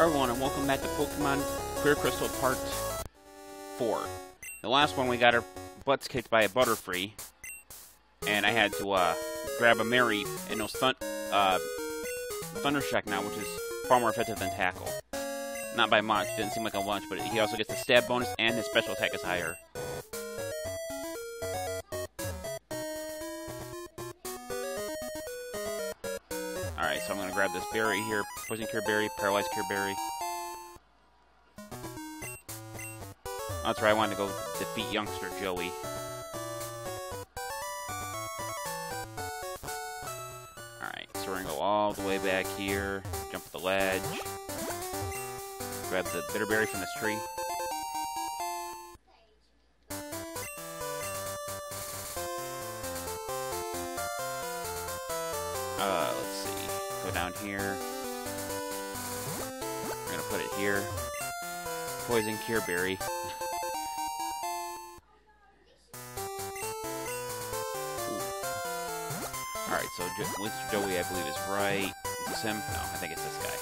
Everyone, and welcome back to Pokemon Clear Crystal Part 4. The last one we got our butts kicked by a Butterfree, and I had to uh, grab a Mary and those thun uh, Thunder Shock now, which is far more effective than Tackle. Not by much, didn't seem like a lunch, but he also gets the stab bonus and his special attack is higher. Alright, so I'm gonna grab this berry here, Poison Cure Berry, Paralyzed Cure Berry. That's where I wanted to go defeat youngster Joey. Alright, so we're gonna go all the way back here, jump the ledge, grab the bitter berry from this tree. Here. Poison Cure Berry. Alright, so Mr. Joey, I believe, is right. Is this him? No, I think it's this guy.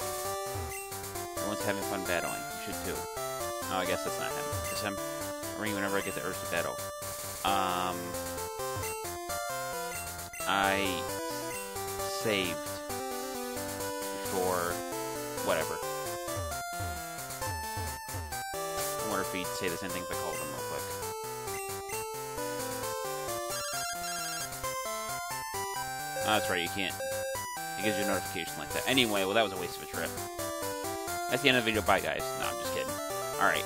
Everyone's having fun battling. You should too. No, I guess that's not him. Is him? Ring whenever I get the urge to battle. Um, I saved before whatever. Wonder say the same thing if I called him real quick. Oh, that's right, you can't. It gives you a notification like that. Anyway, well, that was a waste of a trip. That's the end of the video. Bye, guys. No, I'm just kidding. Alright,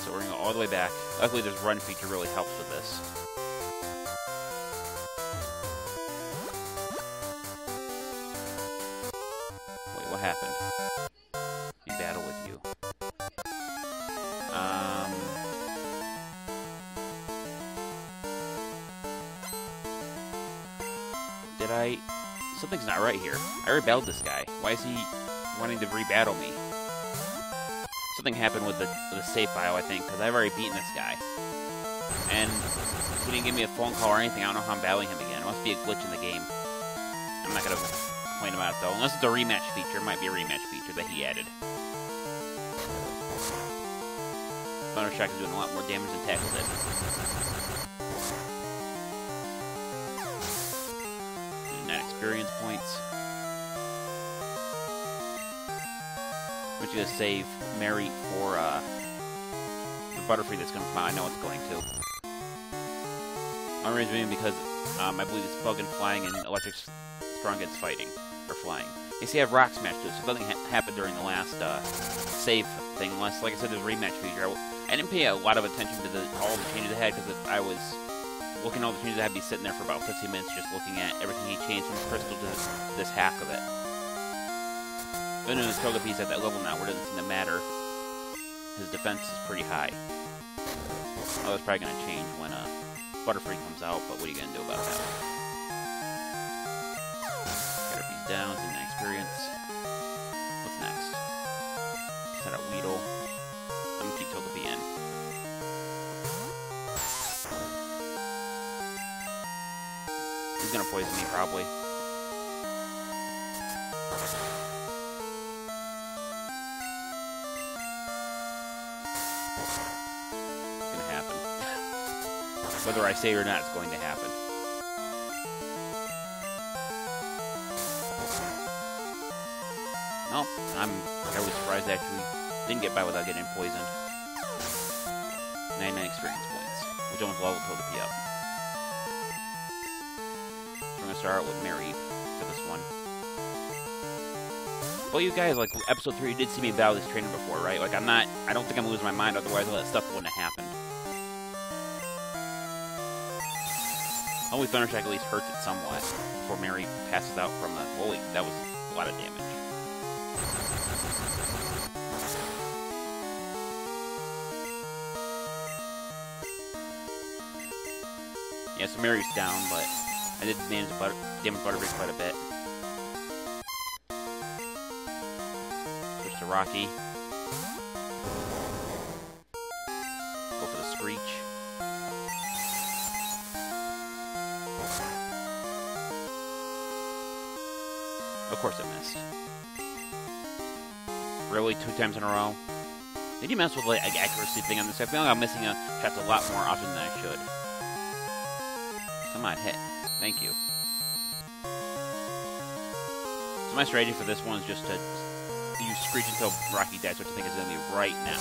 so we're going to go all the way back. Luckily, this run feature really helps with this. Wait, what happened? Something's not right here. I rebelled this guy. Why is he wanting to rebattle me? Something happened with the, the save file, I think, because I've already beaten this guy. And he didn't give me a phone call or anything. I don't know how I'm battling him again. It must be a glitch in the game. I'm not going to complain about it, though. Unless it's a rematch feature. It might be a rematch feature that he added. Thunder Shock is doing a lot more damage than Tackle did. Experience points. I'm just gonna save Mary for uh, the Butterfree that's gonna come out. I know it's going to. I'm reason because um, I believe it's Bug and Flying and Electric Strong gets fighting or flying. You see, I have Rock Smash too, so nothing ha happened during the last uh, save thing. Unless, like I said, there's a rematch feature. I, I didn't pay a lot of attention to the, all the changes I had because I was looking at all the changes. I'd be sitting there for about 15 minutes just looking at everything he changed from Crystal to this, this hack of it. Good news, Togepi's at that level now where it doesn't seem to matter. His defense is pretty high. Oh, that's probably going to change when uh, Butterfree comes out, but what are you going to do about that? Caterpie's down, and experience. What's next? Set up Weedle. To poison me, probably. It's gonna happen. Whether I say it or not, it's going to happen. No, I'm fairly surprised actually didn't get by without getting poisoned. 99 experience points, which almost leveled Togepi up. We're gonna start out with Mary for this one. Well, you guys, like, episode 3, you did see me battle this trainer before, right? Like, I'm not, I don't think I'm losing my mind, otherwise all that stuff wouldn't have happened. Hopefully Thunder Shock at least hurts it somewhat before Mary passes out from the... Holy, that was a lot of damage. Yeah, so Mary's down, but I did damage, butter, damage Butterfree quite a bit. Switch to Rocky. Go for the Screech. Of course it missed. Really, two times in a row? Did you mess with like accuracy thing on this? I feel like I'm missing a shots a lot more often than I should. Come on, hit. Thank you. So my strategy for this one is just to use Screech until Rocky dies, which I think is going to be right now.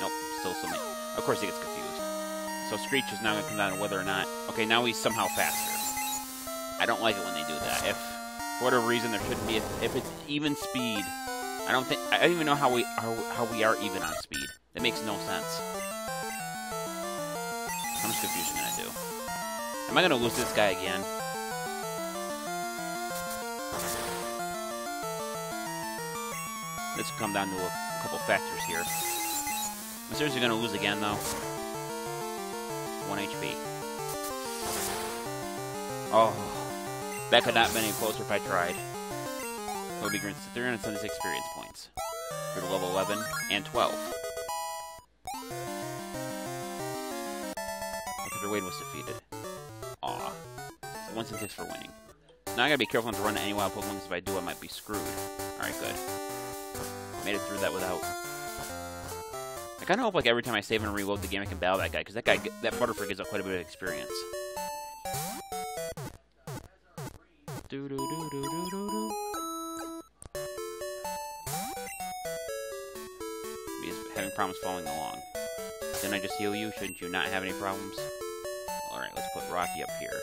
Nope, still something. Of course he gets confused. So Screech is now going to come down to whether or not... Okay, now he's somehow faster. I don't like it when they do that. If, for whatever reason, there shouldn't be... If, if it's even speed, I don't think... I don't even know how we are, how we are even on speed. That makes no sense. How much confusion can I do? Am I to lose this guy again? This will come down to a couple factors here. I'm seriously to lose again, though. 1 HP. Oh. That could not have been any closer if I tried. Kobe grants 376 experience points. For level 11 and 12. Because Wade was defeated. And six for winning. Now I gotta be careful not to run any wild Pokemon, because if I do, I might be screwed. Alright, good. Made it through that without... I kind of hope like every time I save and reload the game, I can battle that guy, because that guy, that Butterfree gives up quite a bit of experience. Do do do do do do. He's having problems following along. Didn't I just heal you? Shouldn't you not have any problems? Alright, let's put Rocky up here.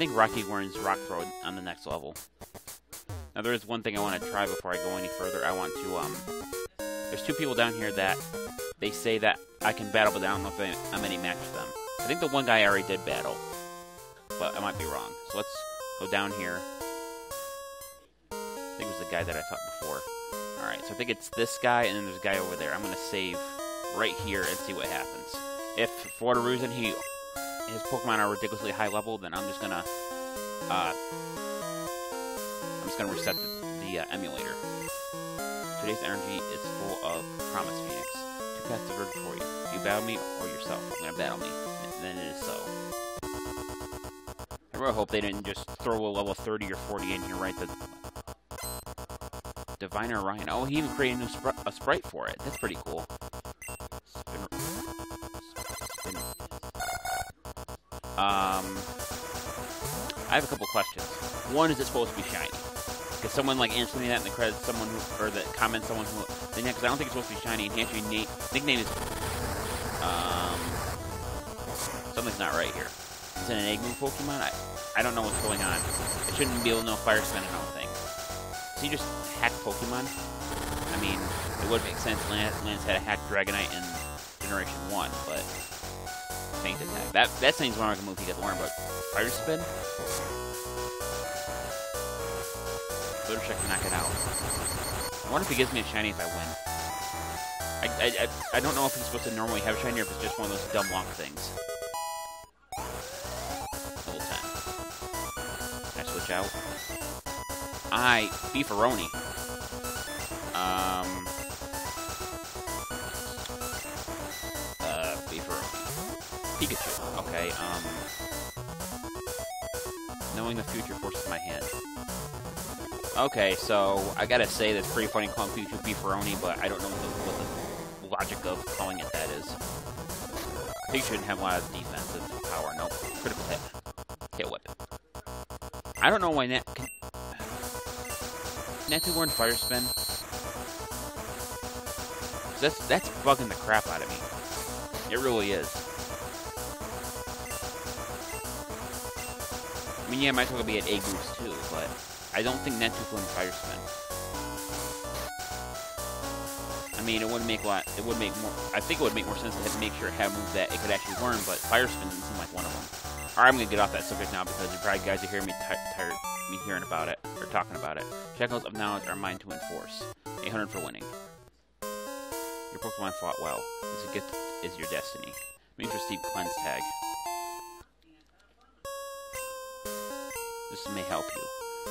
Think Rocky learns Rock Throw on the next level. Now there is one thing I want to try before I go any further. I want to, um... There's two people down here that they say that I can battle, but I don't know if I, I'm any match for them. I think the one guy I already did battle, but I might be wrong. So let's go down here. I think it was the guy that I fought before. Alright, so I think it's this guy, and then there's a guy over there. I'm going to save right here and see what happens. If, for whatever reason, he his Pokemon are ridiculously high level, then I'm just gonna, uh, I'm just gonna reset the, the uh, emulator. Today's energy is full of promise, Phoenix. Two paths diverge for you. You battle me or yourself. I'm gonna battle me. And then it is so. I really hope they didn't just throw a level 30 or 40 in here, right? The Diviner Ryan. Oh, he even created a new spr a sprite for it. That's pretty cool. Um, I have a couple questions. One, is it supposed to be shiny? Because someone like answered me that in the credits, someone who, or the comment, someone who, because I don't think it's supposed to be shiny. And he actually na nickname is, um, something's not right here. Is it an egg move Pokemon? I, I don't know what's going on. I shouldn't be able to know Fire Spin, I don't think. Does he just hack Pokemon? I mean, it would make sense. Lance, Lance had a hack Dragonite in Generation 1, but Feint attack. That that seems one can move he could learn, but Fire Spin? Fluttershy can knock it out. I wonder if he gives me a shiny if I win. I, I, I, I don't know if he's supposed to normally have a shiny or if it's just one of those dumb lock things. Level 10. Can I switch out? I, Beefaroni. Um... Um... Knowing the future forces my hand. Okay, so I gotta say that's pretty funny calling Pikachu Beefaroni, but I don't know what the, what the logic of calling it that is. Pikachu shouldn't have a lot of defensive power. Nope. Critical hit. Hit whip. I don't know why Net... Can, Natu learn Fire Spin? That's, that's bugging the crap out of me. It really is. I mean, yeah, might as well be at A boost too, but I don't think Natu can Fire Spin. I mean, it would make a lot. It would make more. I think it would make more sense to make sure it had moves that it could actually learn, but Fire Spin doesn't seem like one of them. All right, I'm gonna get off that subject now because you probably guys are hearing me tired me hearing about it or talking about it. Shackles of knowledge are mine to enforce. 800 for winning. Your Pokemon fought well. This gift is your destiny. Means receive cleanse tag. This may help you.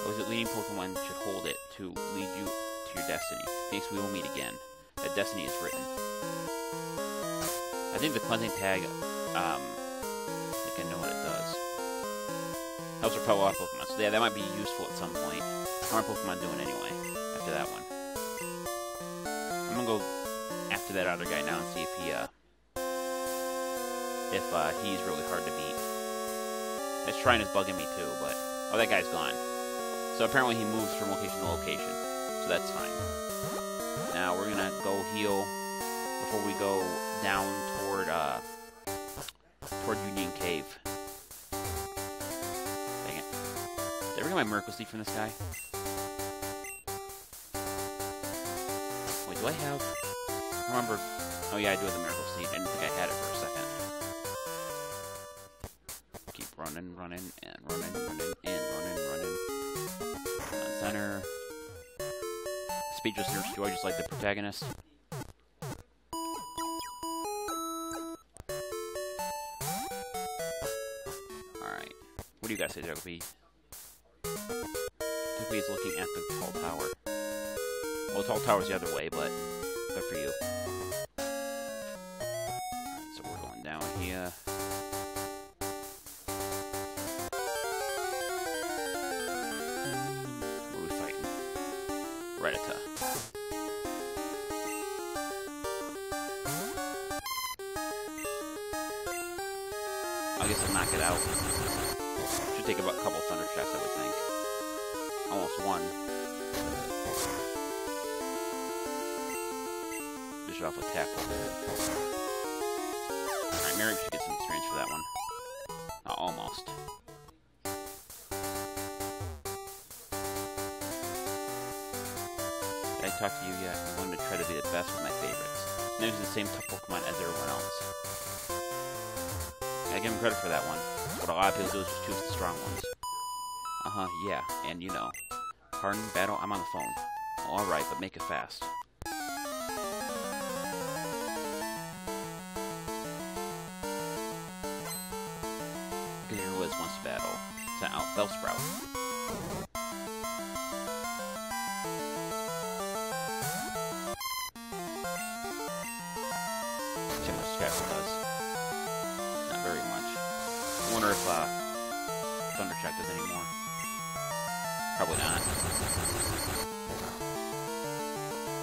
Those that leading Pokemon should hold it to lead you to your destiny. Thanks, we will meet again. That destiny is written. I think the cleansing tag, um, I think I know what it does. A lot of Pokemon, so yeah, that might be useful at some point. How are Pokemon doing anyway, after that one? I'm gonna go after that other guy now and see if he, uh, if, uh, he's really hard to beat. This shrine is bugging me too, but, oh, that guy's gone. So apparently he moves from location to location, so that's fine. Now we're gonna go heal before we go down toward, uh, toward Union Cave. Dang it. Did I get my Miracle Seed from this guy? Wait, do I have... I remember... Oh yeah, I do have the Miracle Seed. I didn't think I had it for a second. Keep running, running, Speechless Nurse Joy, just like the protagonist. Alright. What do you guys say, Jacoby? Jacoby is looking at the tall tower. Well, the tall tower's the other way, but good for you. Alright, so we're going down here. Take about a couple thunder shots, I would think. Almost one. Finish it off with tackle. Alright, Mary should get some experience for that one. Uh, almost. Did I talk to you yet? I'm going to try to be the best with my favorites. Using the same tough Pokemon as everyone else. I give him credit for that one. What a lot of people do is just choose the strong ones. Uh-huh, yeah, and you know. Pardon, battle, I'm on the phone. Alright, but make it fast. Here Liz wants to battle. Sent out Bellsprout. Thundershock does any. Probably not.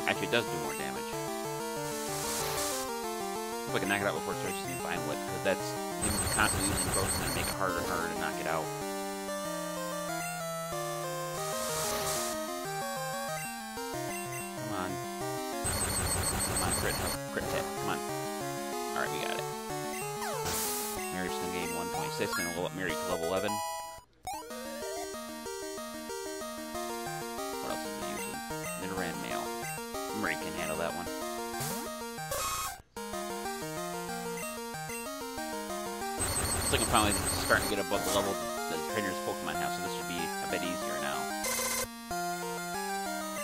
Actually, it does do more damage. If I can knock it out before it starts using Vine Whip, because that's constantly using growth and make it harder and harder to knock it out. Come on. Come on, crit hit. Come on. Alright, we got it. Mary's gonna gain 1.6, gonna level up Mary to level 11. Nidoran Male. Mary can handle that one. Looks like I'm finally starting to get above the level the trainer's Pokemon have, so this should be a bit easier now.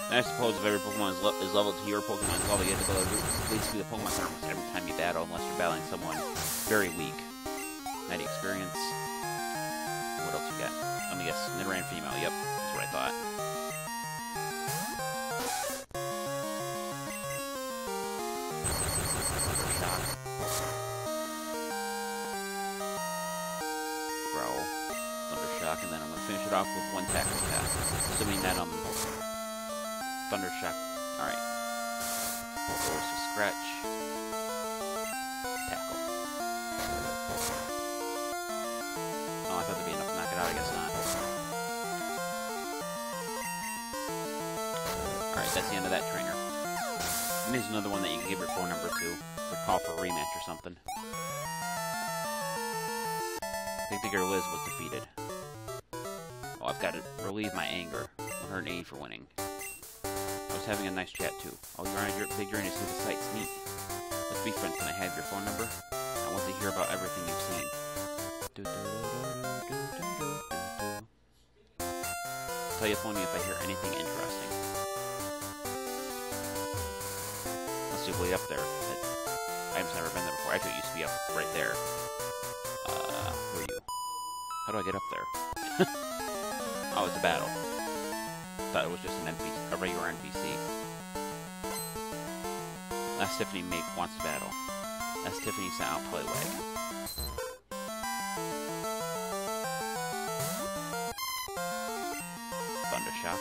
And I suppose if every Pokemon is, le is leveled to your Pokemon's level, you have to go to basically the Pokemon Center every time you battle, unless you're battling someone very weak. 90 experience. What else you got? Let me guess. Nidoran female. Yep, that's what I thought. Finish it off with one tackle attack. Assuming that um Thunder Shock. Alright. Force a scratch. Tackle. Oh, I thought there'd be enough to knock it out, I guess not. Alright, that's the end of that trainer. And there's another one that you can give your phone number to for call for a rematch or something. I think girl Liz was defeated. I've got to relieve my anger. 180 for winning. I was having a nice chat too. Oh, you're on your big journey to see the sights. Neat. Let's be friends. Can I have your phone number? I want to hear about everything you've seen. Do, do, do. Tell you phone me if I hear anything interesting. Let's see, way up there. I've never been there before. Actually, it used to be up right there. Uh, who are you? How do I get up there? oh, it's a battle. Thought it was just an NPC, a regular NPC. Lass Tiffany mate wants to battle. Lass Tiffany sent out Poliwag. Shock.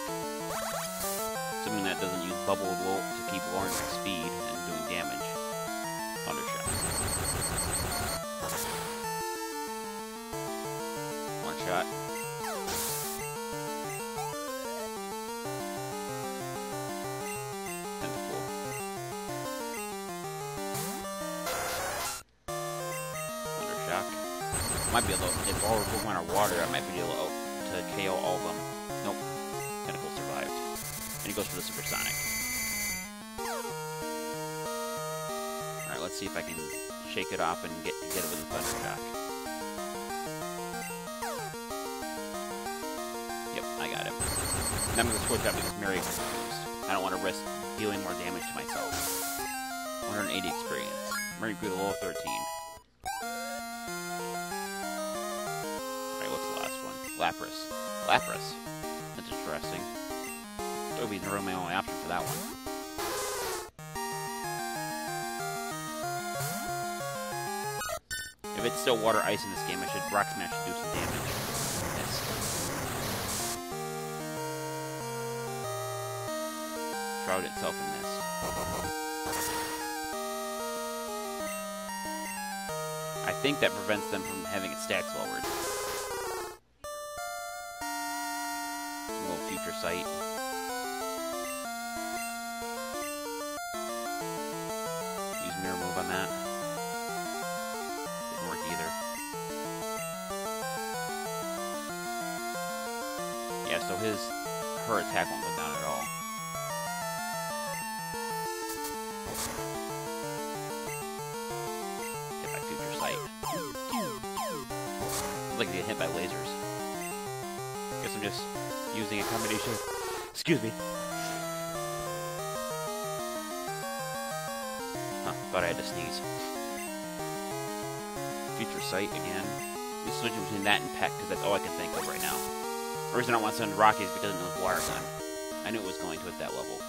Assuming that doesn't use Bubble Volt to keep lowering speed and doing damage. Thunder Shock. One shot. Might be able to, if all of them are water, I might be able to KO all of them. Nope. Tentacool survived. And he goes for the Supersonic. Alright, let's see if I can shake it off and get, get it with a Thunder Shock. Yep, I got him. Now I'm going to switch out because Mary is confused. I don't want to risk dealing more damage to myself. 180 experience. Mary grew to level 13. Lapras. Lapras. That's interesting. Toby's really my only option for that one. If it's still water ice in this game, I should Rock Smash to do some damage. Shroud itself in mist. I think that prevents them from having its stats lowered. Sight. Use mirror move on that. Didn't work either. Yeah, so his her attack won't go down at all. Hit by future sight. I'd like to get hit by lasers. Guess I'm just using a combination. Excuse me. Huh, thought I had to sneeze. Future sight again. Just switching between that and Peck, because that's all I can think of right now. The reason I don't want to send Rocky is because it knows Water Gun. I knew it was going to at that level.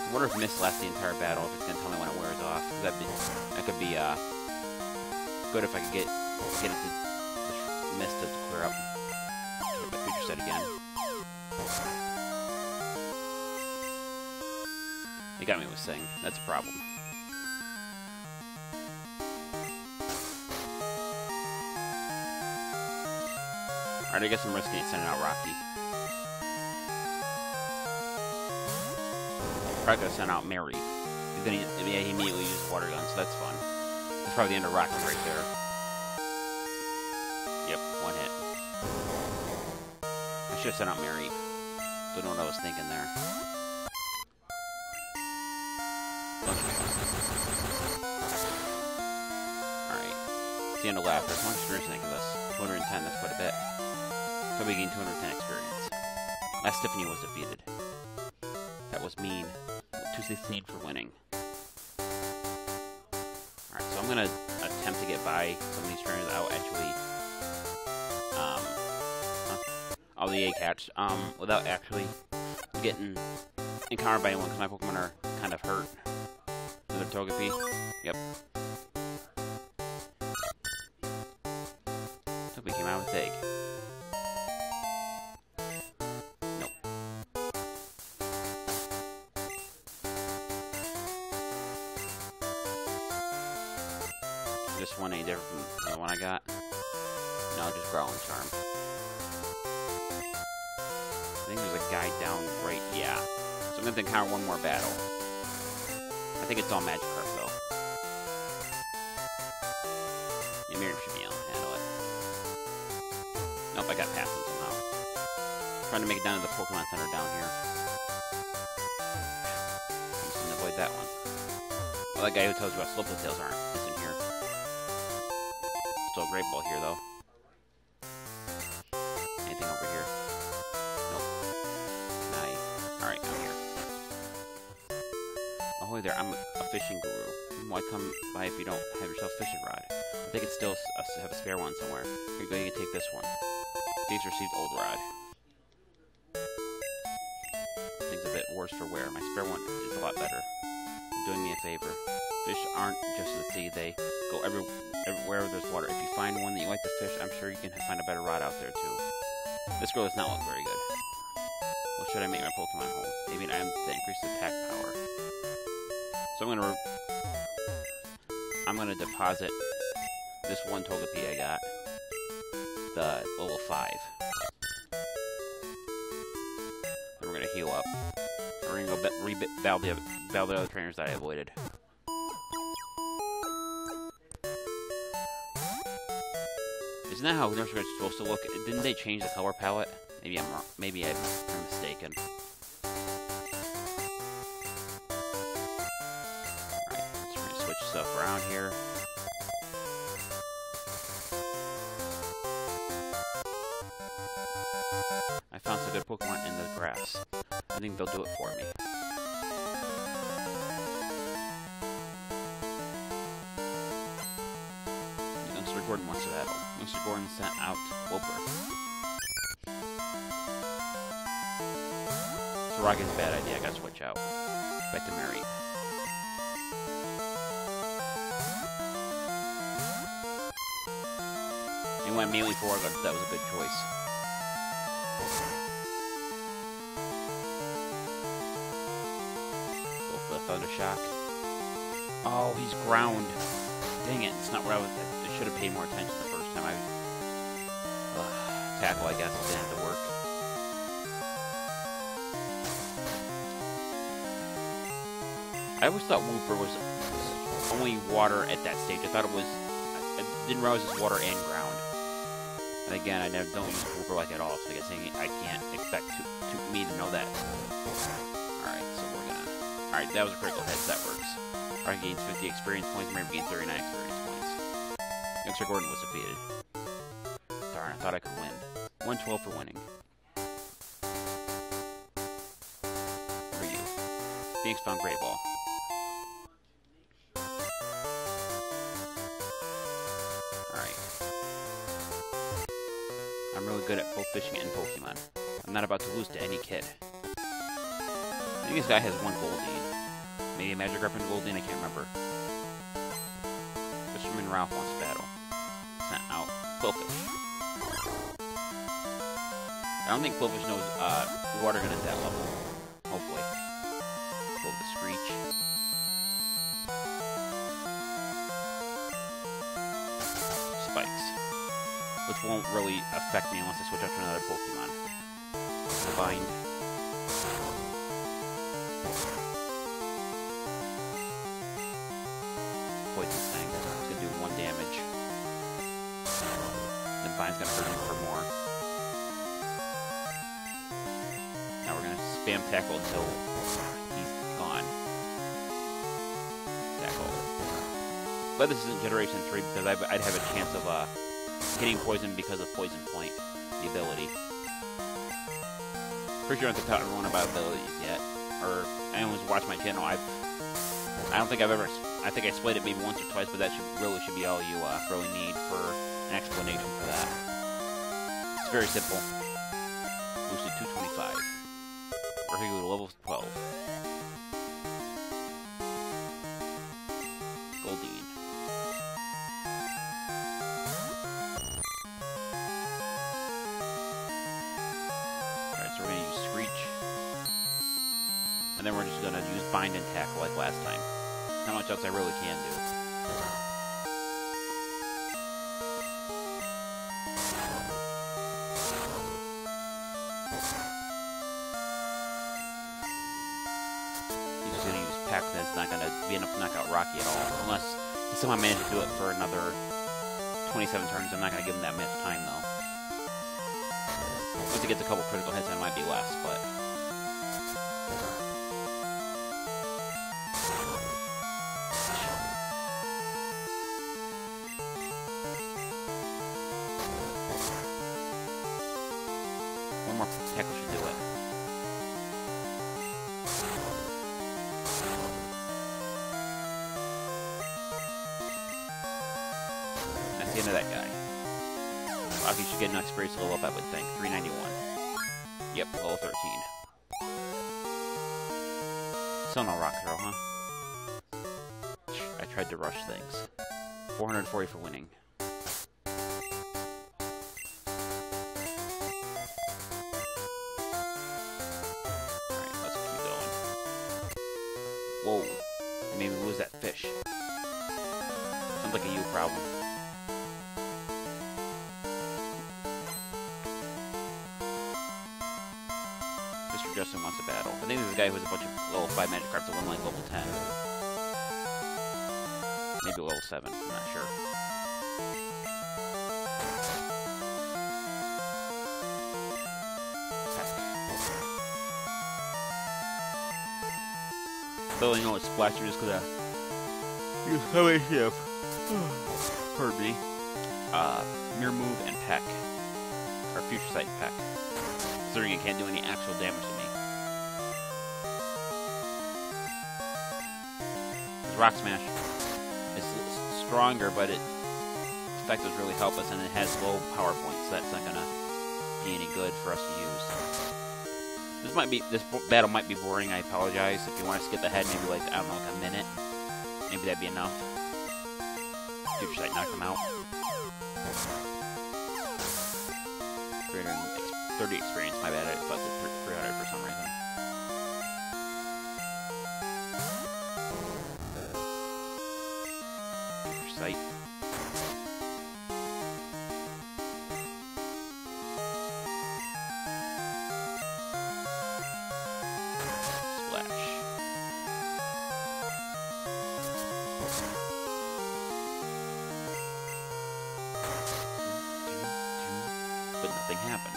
I wonder if Mist lasts the entire battle, if it's going to tell me when it wears off. Be, that could be uh, good if I could get get it to Mist to clear up. My Future Sight again. They got me with Sing. That's a problem. Alright, I guess I'm risking sending out Rocky. Probably gonna send out Mary. He's gonna, yeah, he immediately uses Water Gun, so that's fun. That's probably the end of Rocky right there. Yep, one hit. I should have sent out Mary. Don't know what I was thinking there. Alright. It's the end of Lapras. How much experience think of this? 210, that's quite a bit. So we gained 210 experience. Lass Tiffany was defeated. That was mean. 216 for winning. I'm gonna attempt to get by some of these trainers without actually um all the A catch, um, without actually getting encountered by anyone because my Pokemon are kind of hurt. Another Togepi. Yep. This one different from the one I got? No, just Growling Charm. I think there's a guy down right, yeah. So I'm gonna encounter one more battle. I think it's all Magikarp though. Yeah, Miriam should be able to handle it. Nope, I got past him somehow. Trying to make it down to the Pokemon Center down here. I'm Just gonna avoid that one. Well, that guy who tells you about Slippery Tails aren't Great Ball here though. Anything over here? Nope. I? Alright, I'm here. Oh, hey there, I'm a fishing guru. Why come by if you don't have yourself a fishing rod? I think it's still s- uh, have a spare one somewhere. Here you go, you can take this one. Please received old rod. Things a bit worse for wear. My spare one is a lot better. Doing me a favor. Fish aren't just at the sea, they go every, everywhere there's water. If you find one that you like to fish, I'm sure you can find a better rod out there too. This girl does not look very good. What should I make my Pokemon home? Maybe an item that increases attack power. So I'm gonna I'm gonna deposit this one Togepi I got, the level five. Then we're gonna heal up. We're gonna go battle the, battle the other trainers that I avoided. Isn't that how Nurse is supposed to look? Didn't they change the color palette? Maybe I'm. Maybe I'm mistaken. Alright, we're gonna switch stuff around here. I think they'll do it for me. Mr. Gordon wants battle. Mr. Gordon sent out Wooper. So a bad idea, I gotta switch out. Back to Mary. He went forward, but that was a good choice. Thunder Shock. Oh, he's ground. Dang it, it's not where I was. I should have paid more attention the first time I. Tackle, I guess, didn't have to work. I always thought Wooper was only water at that stage. I thought it was. I didn't realize it was water and ground. And again, I never don't use Wooper like at all, so I guess I can't expect to, to me to know that. Alright, that was a critical hit, so that works. Alright, gains 50 experience points, Mary gains 39 experience points. Youngster Gordon was defeated. Darn, I thought I could win. 112 for winning. Where are you? Phoenix found Great Ball. Alright. I'm really good at both fishing and Pokemon. I'm not about to lose to any kid. I think this guy has one Goldeen. Maybe a Magic and Goldeen, I can't remember. Fisherman Ralph wants battle. Sent out Qwilfish. I don't think Qwilfish knows uh, water gun at that level. Hopefully. Go the Screech. Spikes which won't really affect me unless I switch up to another Pokemon. Divine. Poison Sting. It's gonna do one damage. Then Vine's gonna hurt him for more. Now we're gonna spam tackle until he's gone. Tackle. But this isn't Generation 3 because I'd have a chance of uh, hitting poison because of Poison Point, the ability. Pretty sure I haven't taught everyone about abilities yet. Or anyone's watched my channel, I've I don't think I've ever I think I split it maybe once or twice, but that should really should be all you uh, really need for an explanation for that. It's very simple. Boosted 225. We're going to level 12. Goldeen. We're going to use Screech, And then we're just going to use bind and tackle like last time. Not much else I really can do. He's to use Peck, then it's not to be enough to knock out Rocky at all. Unless he somehow manages to do it for another 27 turns. I'm not to give him that much time, though. Once he gets a couple critical hits, it might be less, but... level up, I would think. 391. Yep, level 13. Still no Rock Throw, huh? I tried to rush things. 440 for winning. Alright, let's keep going. Whoa. Maybe lose that fish. Sounds like a you problem. Guy who has a bunch of level 5 Magikarps that one like level 10. Maybe level 7, I'm not sure. Though I know it's Splasher just because I use how I have. Pardon me. Uh, Mirror Move and Peck. Or Future Sight Peck. Considering it can't do any actual damage Rock Smash is stronger, but it effect does really help us, and it has low power points, so that's not gonna be any good for us to use. This might be this battle might be boring. I apologize. If you want to skip ahead, maybe like I don't know, like a minute, maybe that'd be enough. Future Sight knocked him out. 330 experience. My bad. I thought it 300 for some reason. Nothing happened.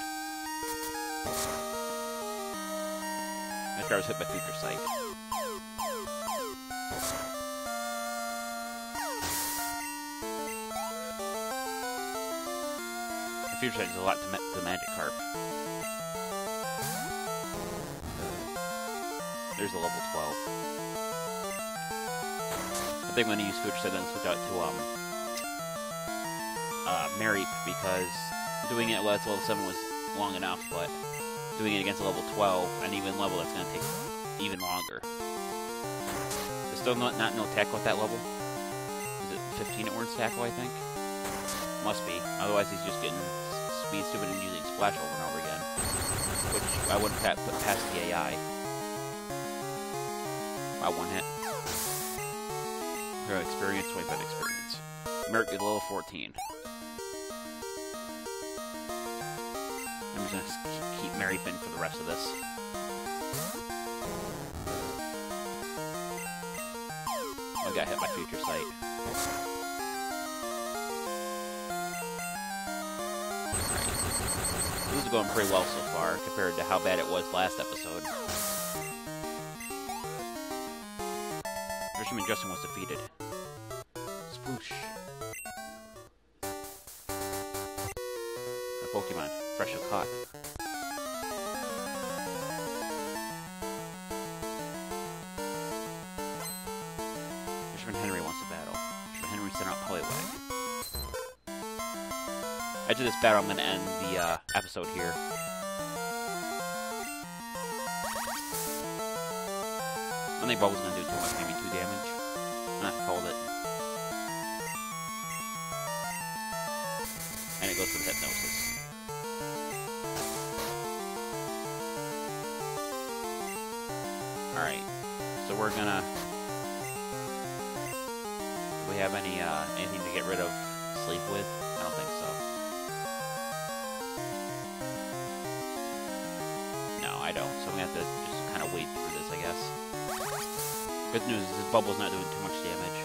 After I was hit by Future Sight. Future Sight a lot to ma- the Magikarp. There's a level 12. I think I'm gonna use Future and switch out to um uh Mareep because doing it at level 7 was long enough, but doing it against a level 12, an even level, that's gonna take even longer. There's still not, not no tackle at that level. Is it 15 at Orange tackle, I think? Must be. Otherwise, he's just getting speed stupid and using splash over and over again, which I wouldn't pa- put past the AI. Wow, one hit. Experience, 25 experience. Merrick is level 14. I'm just gonna keep- keep Mary Finn for the rest of this. I got hit by Future Sight. This is going pretty well so far compared to how bad it was last episode. Fisherman Justin was defeated. Swoosh. A Pokemon, freshly caught. Battle, I'm going to end the uh, episode here. I think Bubble's going to do too much, maybe 2 damage. Not called it. And it goes to the Hypnosis. Alright, so we're gonna... Do we have any, uh, anything to get rid of sleep with? Good news is this bubble's not doing too much damage.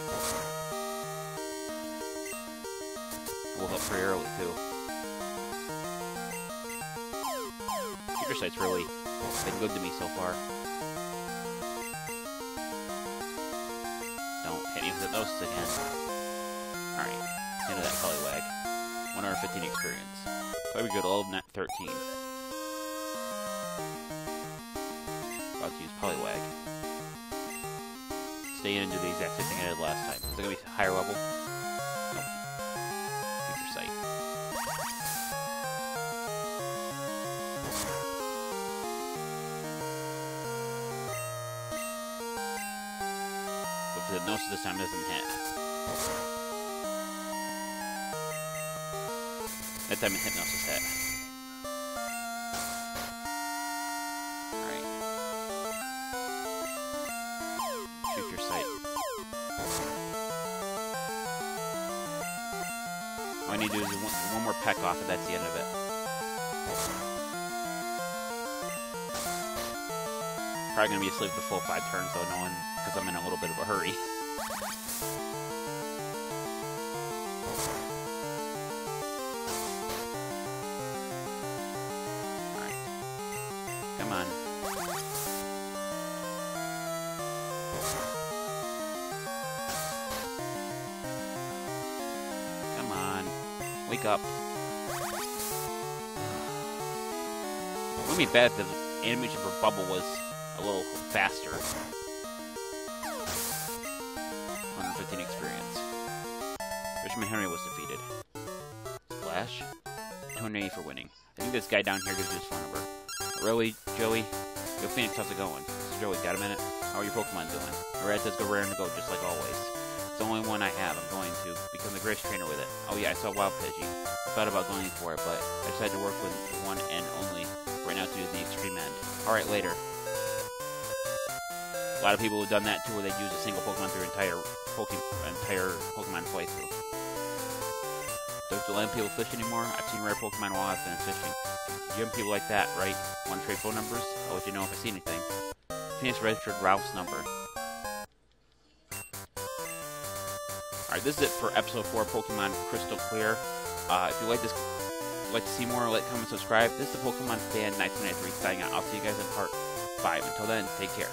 We'll help pretty early, too. Future Sight's really been good to me so far. Don't hit me with hypnosis again. Alright, into that Poliwag. 115 experience. Probably good level net 13. About to use Poliwag. Stay in and do the exact same thing I did last time. Is it gonna be higher level? Future Sight. Oops. because Hypnosis this time doesn't hit. That time Hypnosis hit. Alright. Peck off, and that's the end of it. Probably gonna be asleep the full five turns, though, no one, because I'm in a little bit of a hurry. Come on. Come on. Wake up. Would be bad if the animation for Bubble was a little faster. 115 experience. Richmond Henry was defeated. Splash. 280 for winning. I think this guy down here gives you his phone number. Really, Joey? Yo, Phoenix, how's it going? Is Joey, got a minute? How are your Pokemon doing? Red says go rare and go, just like always. It's the only one I have. I'm going to become the greatest trainer with it. Oh yeah, I saw Wild Pidgey. I thought about going for it, but I decided to work with one and only right now to the extreme end. Alright, later. A lot of people have done that too, where they use a single Pokemon through entire Pokemon, entire Pokemon playthrough. Does the land people fish anymore? I've seen rare Pokemon while I've been fishing. You have people like that, right? Want to trade phone numbers? I'll let you know if I see anything. Phoenix registered Ralph's number. Alright, this is it for episode 4 Pokemon Crystal Clear. Uh, if you like this, like to see more, like, comment, subscribe. This is the Pokemon Fan 1993 signing out. I'll see you guys in part 5. Until then, take care.